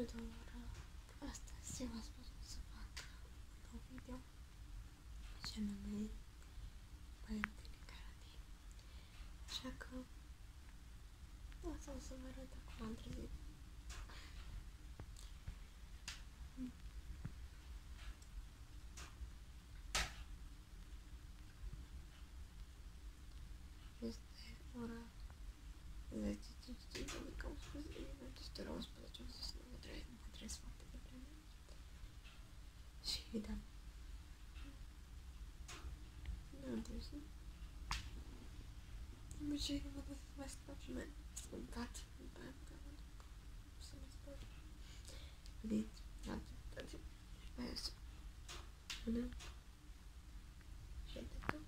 Tuturor, astăzi v-ați putut să fac un video ce anume părintele Caradin. Așa că asta o să vă arăt acum am trezit. Este ora 10, 5, 5, adică 11, este ora 11, am zis, nu mă trebuie, mă trezesc foarte devreme. Și da. Nu am trezit. Nu știu că mă duc să mai stau și mai scântat. După aia că mă duc să mă spăl. Vedeți, atât, atât. Și pe aia să mănânc. Și atât.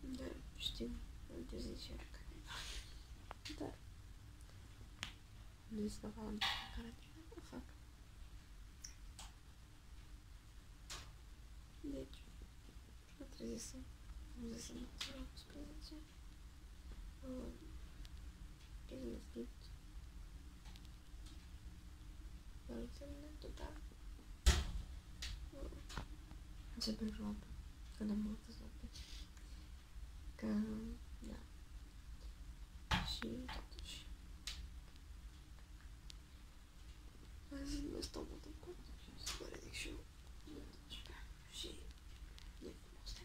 Dar știu, am trezit și iar care. Dar nu este ceva în care trebuie să fac. Deci, mă trezisem. Am zis să mă la 11. Ce să deschid? Bălțele, total. Începe roată. Când am multă sope. Că, da. Și totuși. Azi mă stau mult în cont și o să mă ridic și eu. Și e frumos de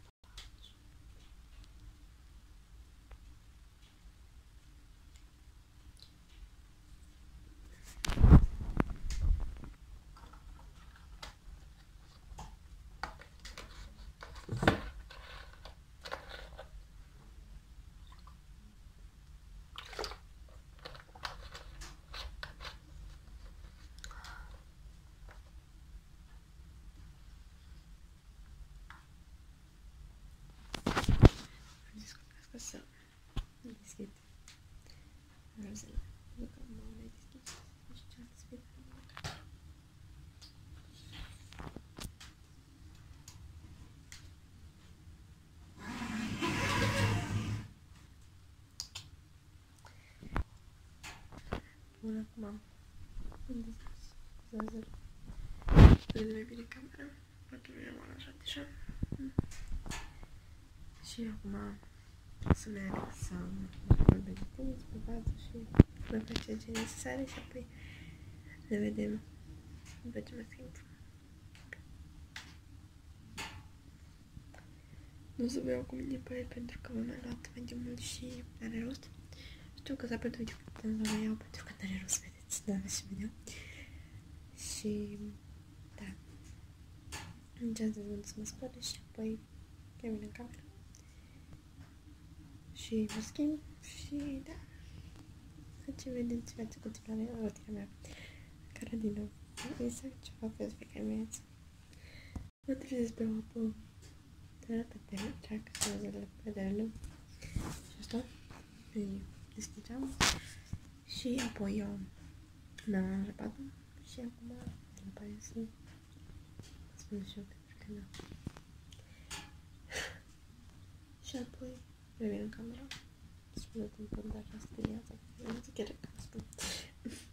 Desculpa să nu deschid rozele. Nu că nu le deschid. Nu știu ce am deschid. Bun, acum am deschis zazăr. Vede mai bine camera. Poate nu am așa deja. Și acum o să merg să vorbesc de tenis pe față și voi face ce e necesare și apoi ne vedem după ce mă schimb. Nu o să beau cu mine pe el pentru că m-am mai luat mai de mult și are rost. Știu că s-a pierdut video, dar nu o iau pentru că n-are rost, vedeți, da, și video. Și, da. Încerc să mă spăl și apoi revin în cameră și mă schimb și da. Ce vedeți, față continuare rutina mea, care din nou exact ce fac eu fiecare dimineață. Mă trezesc pe o apă de la pe trag sozele pe derele și asta îi deschidem și apoi eu mi-am înrepat și acum după aia să spun și eu pentru că da. și apoi revin în camera. Spune timpul de această dimineață. Nu știu chiar că spun.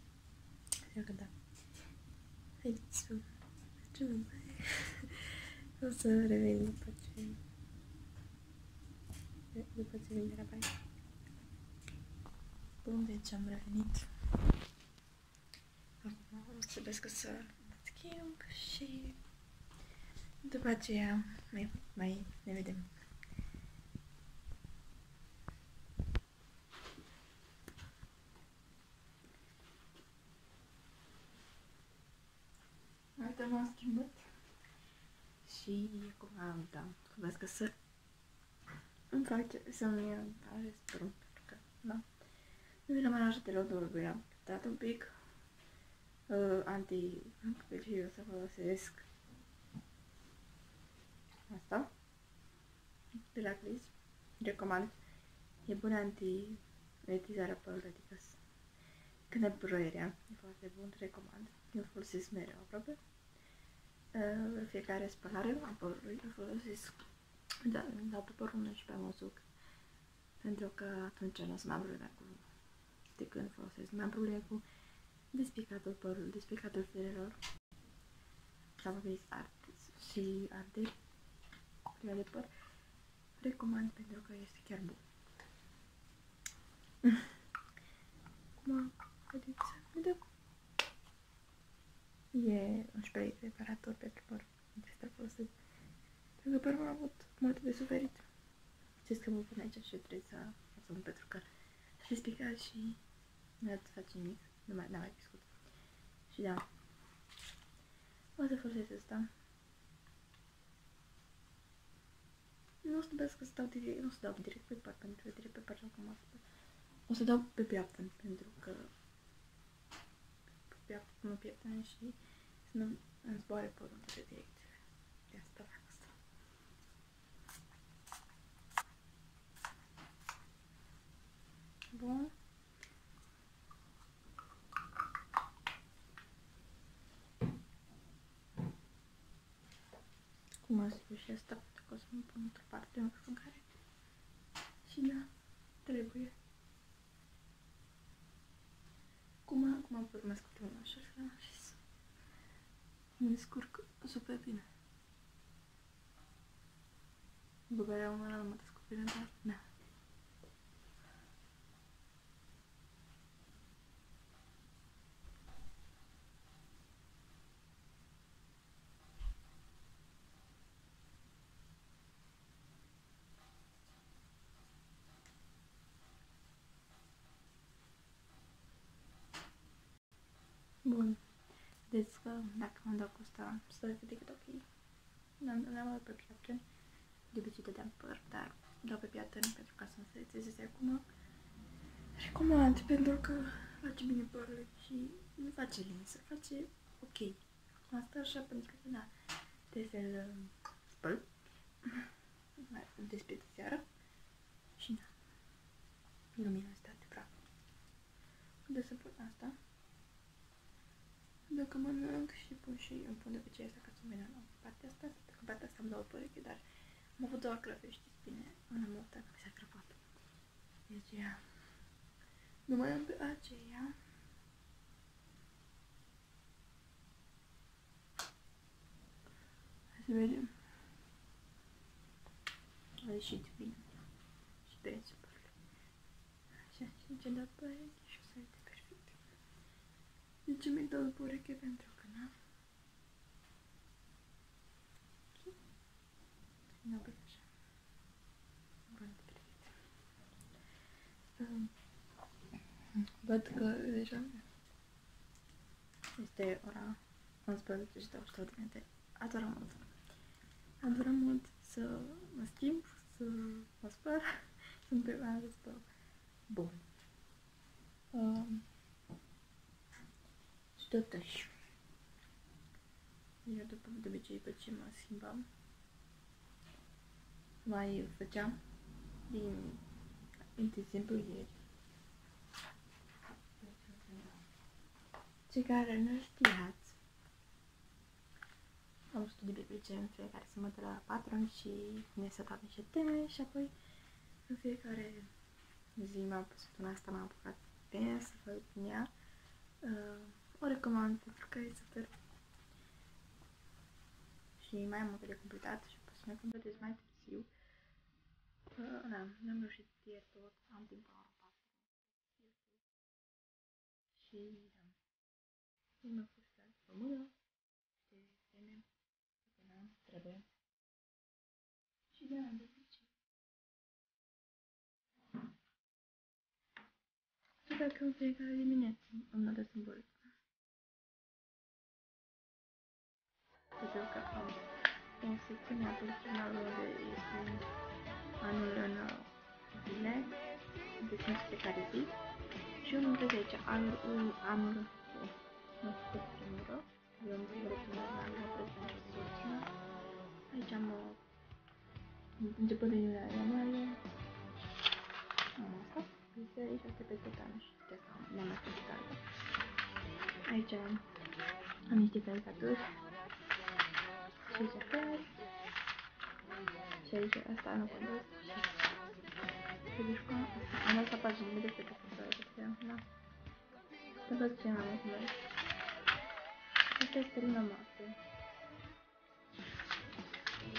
Așa că da. Haideți să mergem în baie. O să revin după ce... După ce vin de la baie. Bun, deci am revenit. Acum o să trebuie să mă schimb și după aceea mai, mai ne vedem. Uite, m-am schimbat. Și acum, da, vezi că să îmi face să-mi are spărul, pentru că, da. Nu mi-l aranjat deloc dorul, am dat un pic uh, anti și o să folosesc asta de la Clis. Recomand. E bun anti retizarea părului, adică când e broierea, e foarte bun, recomand. Eu folosesc mereu aproape. Uh, fiecare spălare a părului eu folosesc da, dau pe părul și pe mozuc. Pentru că atunci nu se mai bruleacul de când folosesc. Mai bruleacul despicatul părul, despicatul firelor. Sau aveți art și arderi curea de păr. Recomand pentru că este chiar bun. Acum, haideți să vedem. E un spray reparator pentru păr. De asta folosesc. Pentru că părul a avut multe de suferit. Știți că mă pun aici și trebuie să facem pentru că s-a despicat și nu face nimic. Nu mai, n-a mai crescut. Și da. O să folosesc asta. Nu o să trebuie să stau direct, nu o să dau direct pe par, pentru că direct pe par acum O să dau pe piaptăn, pentru că pe piaptăn, nu piaptăn și să nu îmi zboare părul de direct. De asta fac asta. Bun. Cum a spus și asta, pentru că o să mă pun într-o parte în care și da, trebuie. Cum, cum am putut mai scurt una așa și să mă descurc super bine. Băgarea mâna nu mă descurc bine, dar da. Bun. Deci că dacă mă dau cu asta, să vede cât ok. N-am dat pe piatră. De obicei dădeam păr, dar dau pe piatră pentru ca să nu se rețezeze acum. Recomand pentru că face bine părul și nu face linsă, face ok. Asta așa pentru că, da, trebuie să-l uh, spăl. Mai despre de seară. Și da, lumina asta de praf. Unde să pun asta? Dacă mănânc și pun și îmi pun de obicei asta ca să vină la partea asta, pentru că partea asta am două părechi, dar am avut două crăpe, știți bine, una multă că mi s-a crăpat. Deci, ia. Nu mai am pe aceea. Hai să vedem. A ieșit bine. Și pe super. Așa, și ce dat părechi și o să uite de ce mi-ai dat după ureche? Pentru că n-am. Ok. Nu bine așa. Bun, perfect. Um, văd că deja este ora 11 și 28 de minute. Adoră mult. Adoră mult să mă schimb, să mă spăr, să-mi permană să spăl. Bun. Um, totuși. Eu după de obicei pe ce mă schimbam, mai făceam din, din exemplu ieri. Cei care nu știați, am studiat biblice în fiecare săptămână la patron și ne să dat niște teme și apoi în fiecare zi m-am săptămâna asta m-am apucat bine să fac din ea. Uh, o recomand pentru că e super. Și mai am multe de completat și poți să mai completez mai târziu. Uh, da, n-am reușit ieri tot, am timp la ora 4. Și da, nu mi-a fost la după mână, de vreme, că n-am, trebuie. Și da, am obicei. Super că în fiecare dimineață îmi dă să pentru că am o secțiune a personalului unde este anul în zile, de deci 5 fiecare zi, și unul de 10, anul, un, anul, nu știu ce numără, eu am numărul primul an, mă prezent și secțiunea. Aici am început din iulie ianuarie, am asta, este aici, asta pe tot anul și de asta m-am mai Aici am niște caricaturi, și pe și aici asta nu contează și să duci cu asta am lăsat paginile de pe că să da Să văd ce mai mult merg. Asta este luna moarte.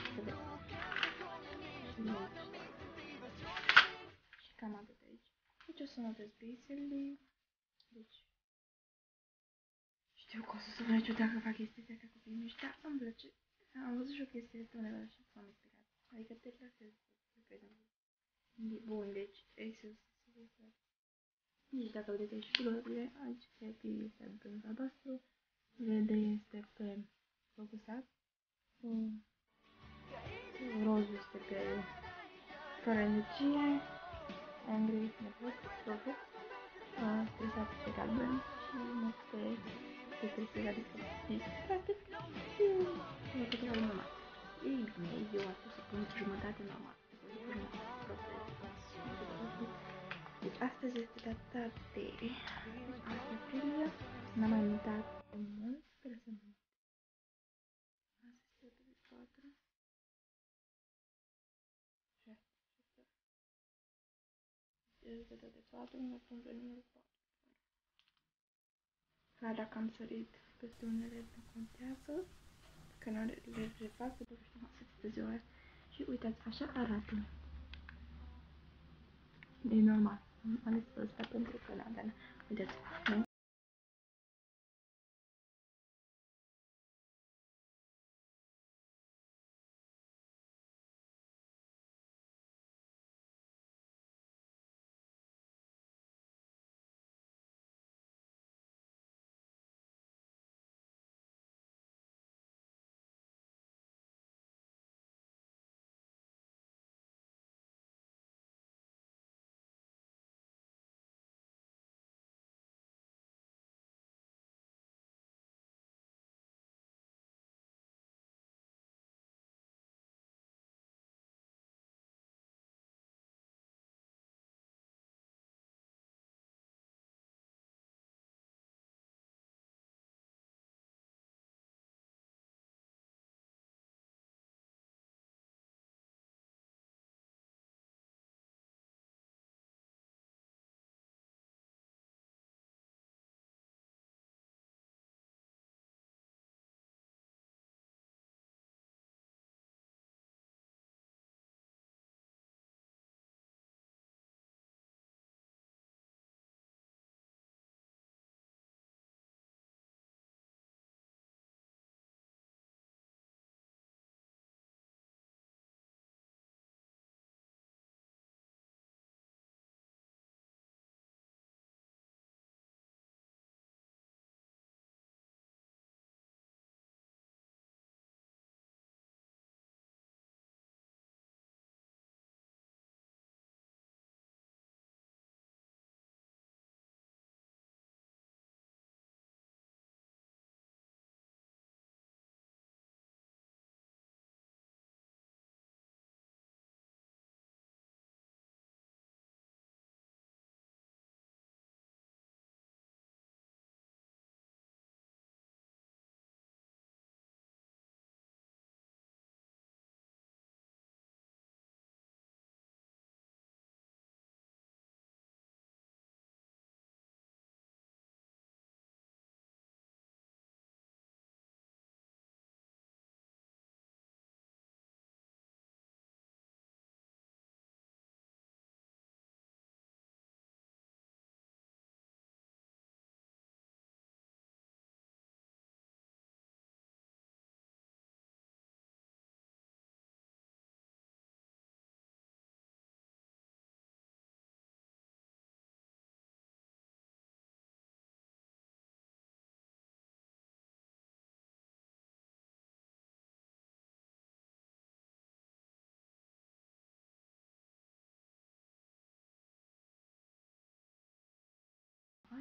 Să vedem. Nu Și cam atât aici. Deci o să notez pixelii. Deci știu că o să sună ciudat că fac chestia asta cu copiii mici, dar îmi place. Am văzut și o chestie de undeva și m-am inspirat. Adică te plasezi să credem. Bun, deci Excel să se Nici dacă vedeți aici culorile, aici happy este brânz albastru, verde este pe focusat, roz este pe fără energie, angry, nervos, profit, stresat pe galben și este pe stresat de practic, e o câteva normal. Ei bine, eu am spus să pun jumătate normal. Deci astăzi este data de 4 aprilie. N-am mai mutat mult, sper să nu. Astăzi este data de 4. Este data de 4, nu pun pe numărul 4. Ca dacă am sărit peste unele, nu contează. Că nu le refac, pentru că știu să de ziua Și uitați, așa arată. E normal. Am ales ăsta pentru că, da, dar, uitați,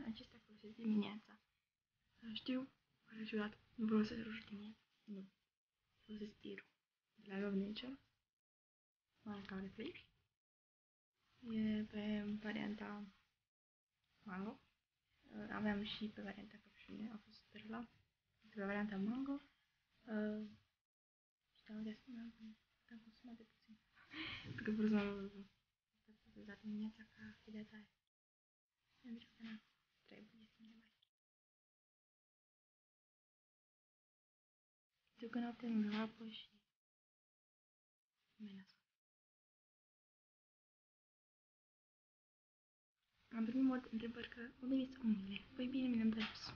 acestea folosesc dimineața. Știu, pare ciudat, nu folosesc roșu dimineața. Nu. Folosesc Iru. De la Love Nature. Marca Reflex. E pe varianta mango. Aveam și pe varianta căpșune, a fost perla. Pe varianta mango. Și da, de asemenea, am consumat de puțin. Pentru că vreau să mă dimineața ca hidratare. Pentru că n-am trebuie să ne mai Știu că noaptea îmi beau și mi las. Am primit mult întrebări că unde mi stau mâinile? Păi bine, mi-am dat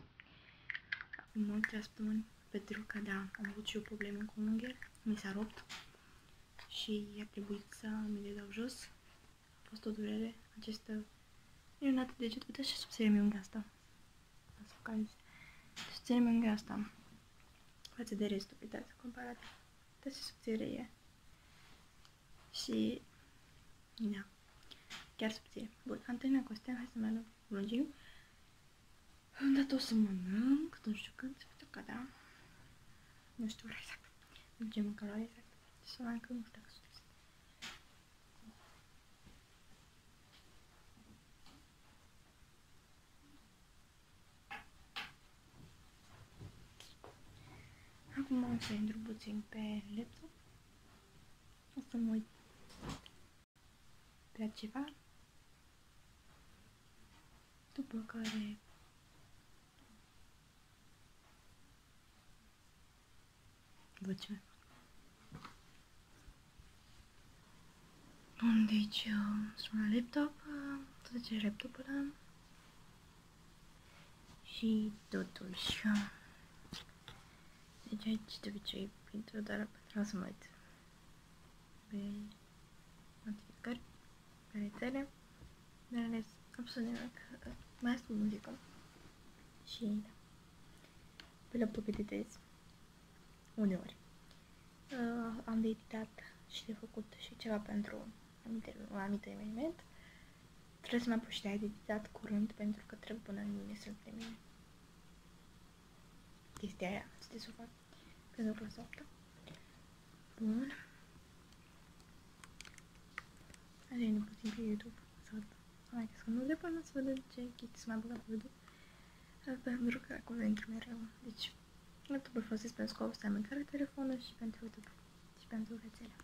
Acum multe săptămâni pentru că da, am avut și o problemă cu un ungher, mi s-a rupt și a trebuit să mi le dau jos. A fost o durere. Acest Acestă minunată deget. Uite ce subțire mi unghiul asta. Asta care Subțire mi unghiul asta. Față de restul, uitați, comparat. Uitați ce subțire e. Și... Da. Chiar subțire. Bun, am terminat cu astea, hai să mai luăm lungim. Am dat o să mănânc, nu știu când, pentru că da. Nu știu exact. Nu știu mânca la exact. Să mai încă nu știu dacă sunt. Acum o să intru puțin pe laptop. O să mă uit pe ceva. După care văd ce Bun, deci sunt la laptop, tot ce laptopul ăla și totuși deci aici de obicei pentru dar pentru să mă uit pe notificări, pe rețele, dar ales absolut nimic, mai ascult muzică și da, pe laptop editez uneori. Uh, am de editat și de făcut și ceva pentru anumite, un anumit eveniment. Trebuie să mă apuc și de editat curând pentru că trebuie până în iunie să-l termin. Chestia aia, să să o fac pentru clasa 8 Bun. Hai să puțin pe YouTube să văd. Hai că nu de până să vedem ce chestii să mai băgat pe YouTube. Pentru că acolo intru mereu. Deci, YouTube îl folosesc pentru scopul să am telefonul și pentru YouTube și pentru rețele.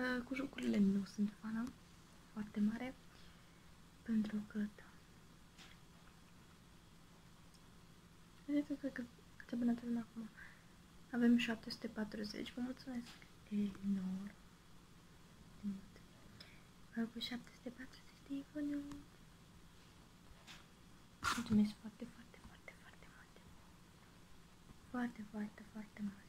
Uh, cu jocurile nu sunt fană foarte mare, pentru că, da. Vedeți că câte bine avem acum. Avem 740, vă mulțumesc enorm de mult. Vă cu 740 de ivonuri. Mulțumesc foarte, foarte, foarte, foarte mult. Foarte, foarte, foarte mult.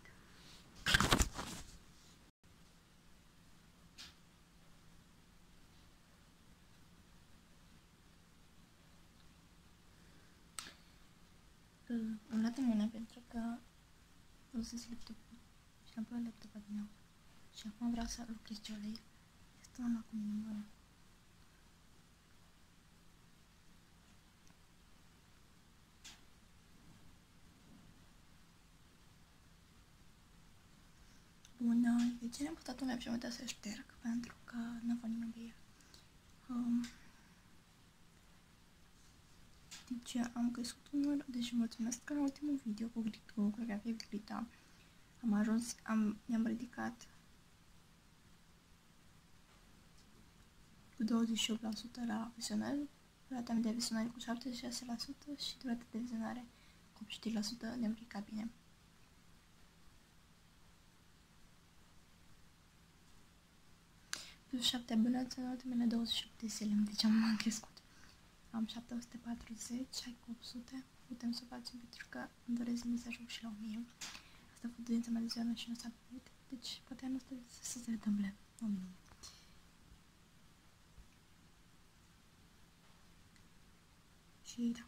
am luat în mână pentru că folosesc laptopul și am pus laptopul din nou. Și acum vreau să lucrez ceva la el. Asta am acum în mână. Bun, de ce am postat un live și am uitat să șterg? Pentru că nu a fost nimeni pe el. Um, deci am crescut un număr, deci mulțumesc că în ultimul video cu cu coreografie Glita am ajuns, am, ne-am ridicat cu 28% la vizionare, durata de vizionare cu 76% și durata de vizionare cu 80% ne-am ridicat bine. Plus 7 abonați în ultimele 27 zile, deci am crescut am 740, hai cu 800, putem să facem pentru că îmi doresc să ajung și la 1000. Asta a fost dorința mea de ziua și nu s-a făcut, deci poate anul ăsta să se întâmple 1000. Și da.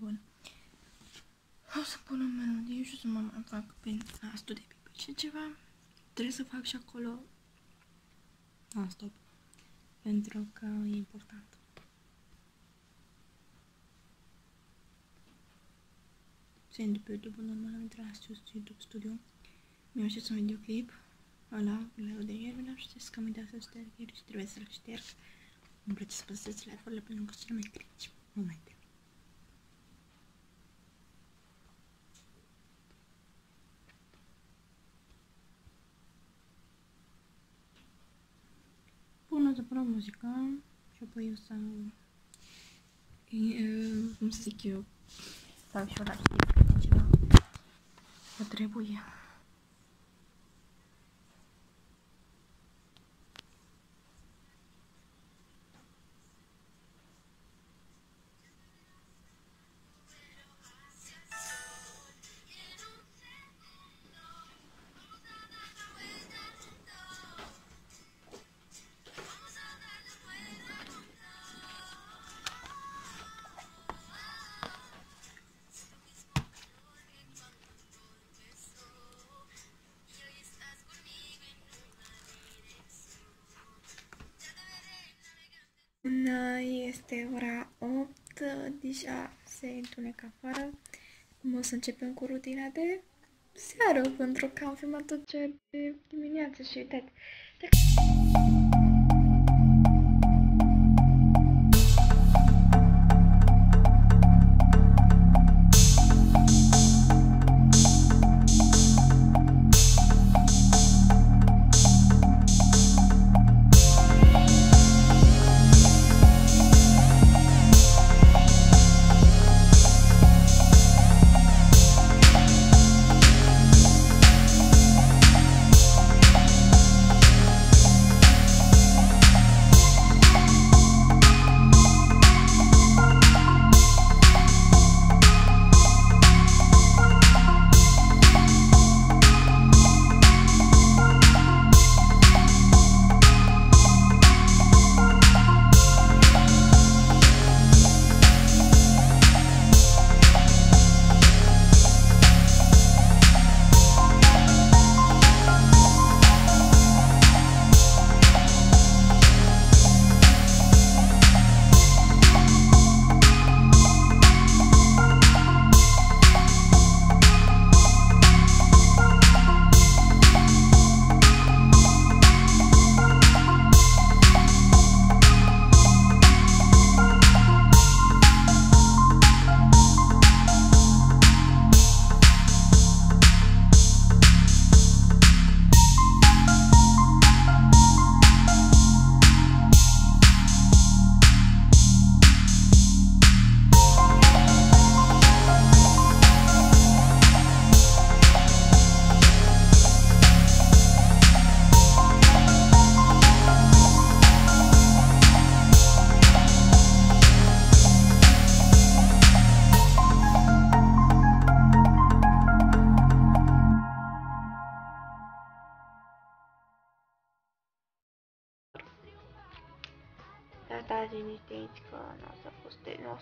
Bun. O să pun o melodie și o să mă mai fac prin a studia biblic și ceva. Trebuie să fac și acolo non-stop. Pentru că e important. Se pe YouTube, normal am intrat la YouTube Studio. Mi-am un videoclip ăla, leul de ieri, dar știți că am uitat să șterg ieri și trebuie să-l șterg. Îmi place să păstrez telefonul pentru că sunt cele mai critici momente. Pun o să pun o muzică și apoi o să... E, cum să zic eu? Stau este ora 8, deja se întunecă afară. Acum o să începem cu rutina de seară, pentru că am filmat tot ce de dimineață și uitați.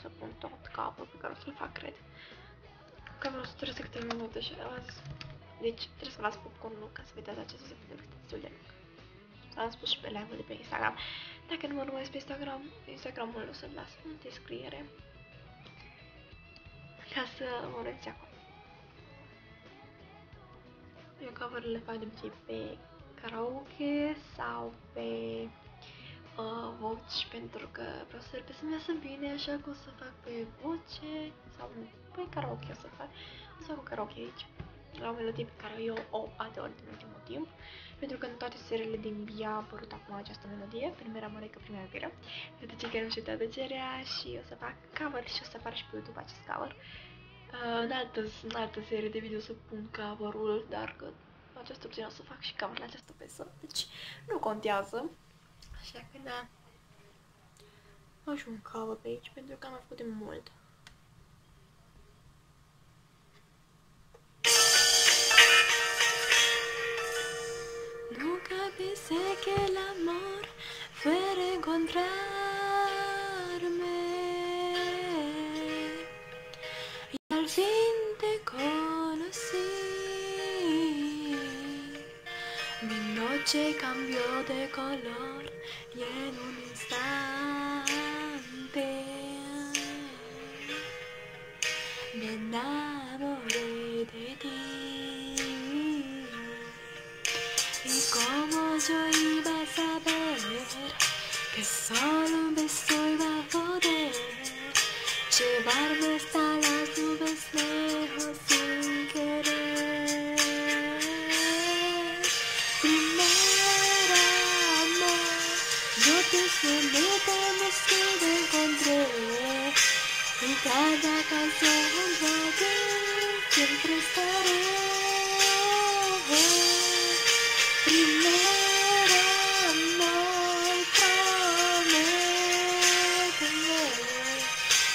Să pun tot capul pe care o să-l fac, cred. Că vreau să trebuie să câteva minute și azi. Deci trebuie să luați popcornul ca să vedeți acest video că este destul de lung. Am spus și pe live de pe Instagram. Dacă nu mă urmăriți pe Instagram, Instagramul o să-l las în descriere. Ca să mă urmăriți acolo. Eu cover-urile fac de obicei pe karaoke sau pe uh, voci pentru că vreau să repet să-mi iasă bine, așa că o să fac pe voce sau pe karaoke o să fac. O să fac karaoke aici, la o melodie pe care eu o ador din ultimul timp, pentru că în toate seriile din Bia a apărut acum această melodie, primera mărecă, prima iubire. Pentru cei care nu știu traducerea și o să fac cover și o să fac și pe YouTube acest cover. Uh, în, altă, în altă serie de video să pun cover-ul, dar că această opțiune o să fac și cover la această piesă, deci nu contează. Așa că da. Am și un cover pe aici pentru că am mai făcut de mult. Nunca pensé que el amor fuera a encontrarme y al fin te conocí. Noche cambió de color y en un instante me enamoré de ti. Y yo iba a saber que solo un beso iba a poder llevarme hasta siempre estaré. Primer amor,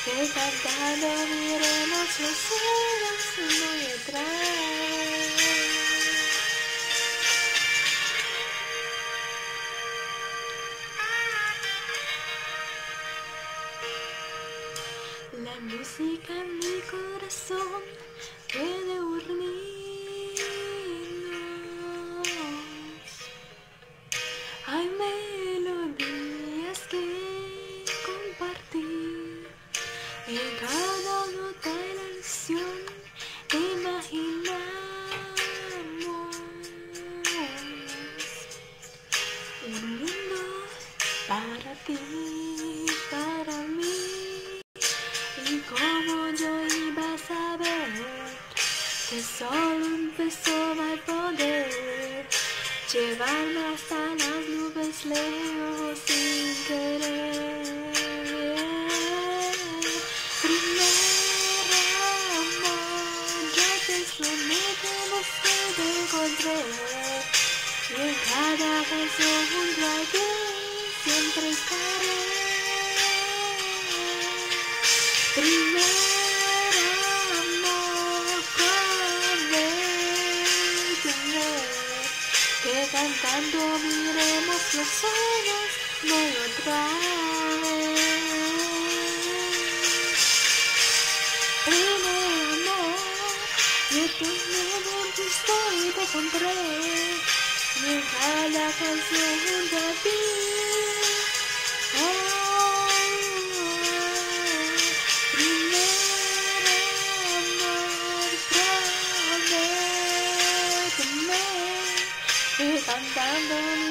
que los cielos atrás. La música en mi corazón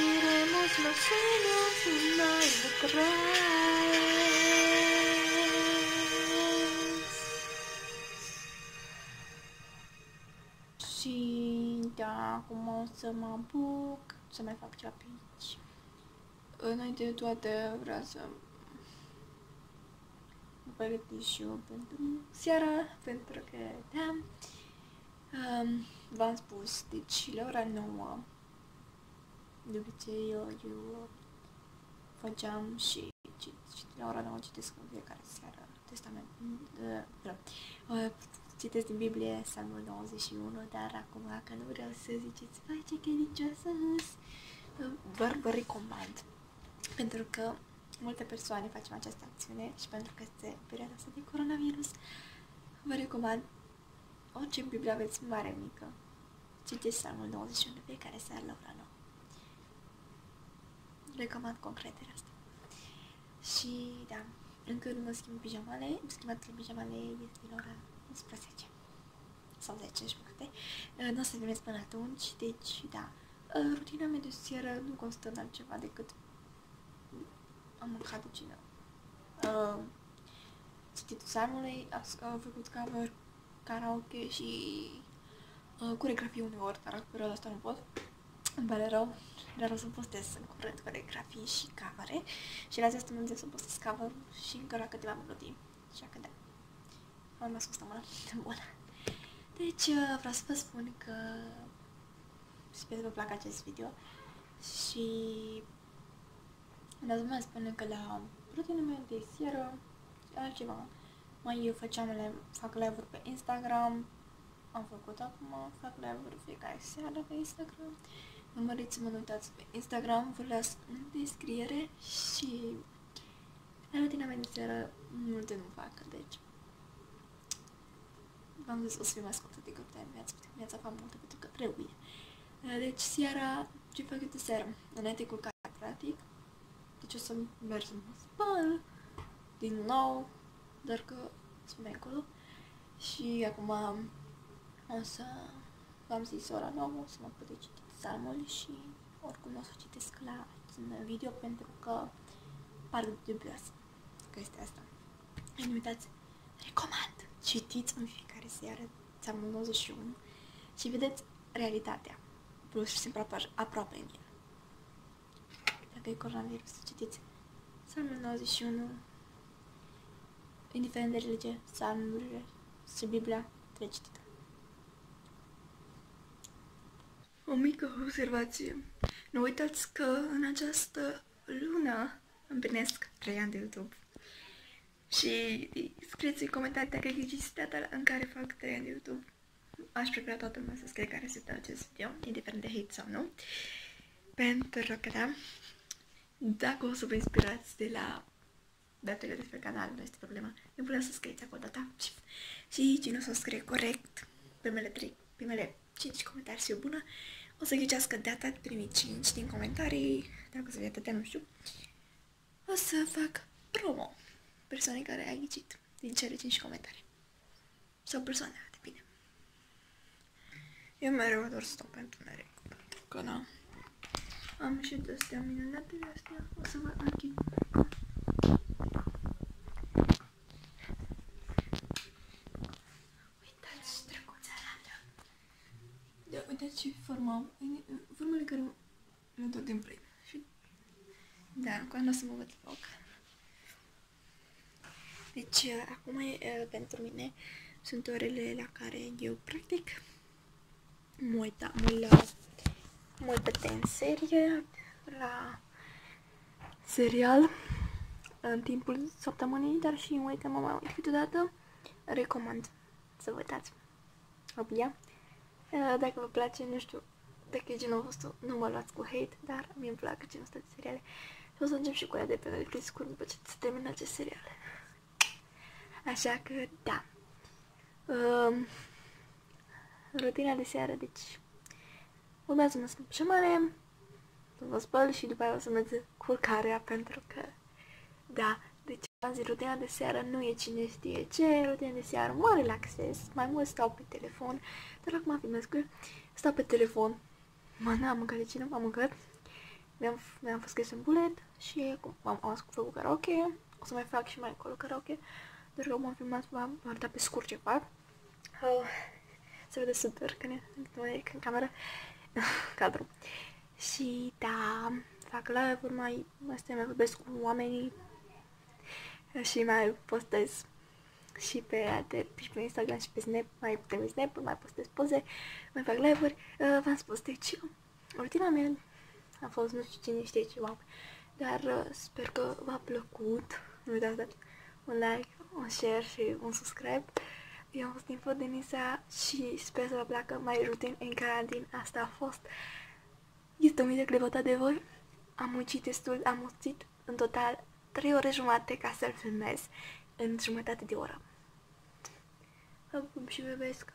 miremos los sueños una y otra vez. Și da, acum o să mă apuc să mai fac ceva pe aici. Înainte de toate vreau să mă pregătesc și eu pentru seara, pentru că, da, um, v-am spus, deci la ora 9, de obicei eu, eu făceam și, și, și la ora 9 citesc în fiecare seară testament, uh, uh, citesc din Biblie Psalmul 91, dar acum că nu vreau să ziceți, vai ce credincioasă vă, vă recomand. Pentru că multe persoane facem această acțiune și pentru că este perioada asta de coronavirus, vă recomand orice Biblie aveți mare, mică, citiți Psalmul 91 de fiecare seară la ora 9. Recomand concret de asta. Și da, încă nu mă schimb pijamale, am schimbat pijamale este la ora 11 sau 10 jumate. Nu o să vedeți până atunci, deci da. Rutina mea de seară nu constă în altceva decât am mâncat de cină. Uh, cititul psalmului, am făcut cover, karaoke și uh, coregrafie uneori, dar pe perioada asta nu pot. Îmi pare rău, dar o să postez în curând coregrafii și covere și la asta mă să postez cover și încă la câteva melodii. Așa că da. Am mai scos mână. Bună. Deci vreau să vă spun că sper să vă placă acest video și vreau să mai spun că la rutina mea de seară altceva. Mai făceam live, fac live-uri pe Instagram, am făcut acum, fac live-uri fiecare seară pe Instagram. Urmăriți-mă, nu uitați pe Instagram, vă las în descriere și la rutina mea de seară multe nu fac, deci v-am zis o să fie mai scurtă decât de viața, viața fac multe pentru că trebuie. Deci seara, ce fac eu de seară? Înainte culcare, practic. Deci o să merg să mă spăl din nou, dar că sunt mai acolo. Și acum o să v-am zis ora 9, o să mă pot citit psalmul și oricum nu o să o citesc la în video pentru că par dubios că este asta. Și nu uitați, recomand, citiți în fiecare seară Psalmul 91 și vedeți realitatea, plus și simplu aproape, aproape în el. Dacă e coronavirus, citiți Psalmul 91, indiferent de religie, psalmurile și Biblia, trebuie citită. O mică observație. Nu uitați că în această lună împlinesc 3 ani de YouTube. Și scrieți în comentarii dacă există data în care fac 3 ani de YouTube. Aș prefera toată lumea să scrie care se dă acest video, indiferent de hate sau nu. Pentru că, da, dacă o să vă inspirați de la datele despre canal, nu este problema. Nu puteți să scrieți acolo data. Și cine o să scrie corect, primele 3, primele 5 comentarii și o bună, o să ghicească data de primii 5 din comentarii, dacă o să fie atâtea, nu știu. O să fac promo persoanei care a ghicit din cele 5 comentarii. Sau persoane, depinde. Eu mereu doar stau pentru mereu, pentru că na. Am și de astea minunate de astea. O să vă închid. Uitați, drăguța Da, uitați ce formă Formele care mă tot din plin. Și... Da, acum nu o să mă văd loc. Deci, acum, pentru mine, sunt orele la care eu practic mă uit, mă la multe în serie, la serial în timpul săptămânii, dar și mă uit, mă mai uit câteodată. Recomand să vă uitați. Opinia. Dacă vă place, nu știu, dacă e genul vostru, nu mă luați cu hate, dar mie îmi plac genul ăsta de seriale. Și o să încep și cu ea de pe Netflix curând după ce se termină acest seriale. Așa că, da. Um, rutina de seară, deci urmează să mă spun pișamane, să mă spăl și după aia o să merg culcarea pentru că, da, deci am zis, rutina de seară nu e cine știe ce, rutina de seară mă relaxez, mai mult stau pe telefon, dar acum filmez cu stau pe telefon, mă, n-am mâncat de cine, m-am mâncat, mi-am, mi-am fost scris un bulet și acum am, am făcut karaoke, o să mai fac și mai acolo karaoke, dar că m-am filmat, m-am arătat pe scurt ceva. Oh, se vede super că ne în cameră cadru. Și da, fac live-uri, mai, astea mai vorbesc cu oamenii și mai postez și pe, alte, și pe Instagram și pe Snap, mai pe Snap, mai postez poze, mai fac live-uri. Uh, v-am spus, deci rutina mea a fost, nu știu cine știe ce, wow. Dar uh, sper că v-a plăcut. Nu uitați de un like, un share și un subscribe. Eu am fost Info Denisa și sper să vă placă mai rutin în carantin. Asta a fost. Este un video grevotat de voi. Am muncit destul, am muncit în total 3 ore jumate ca să-l filmez în jumătate de oră. Vă și bebesc!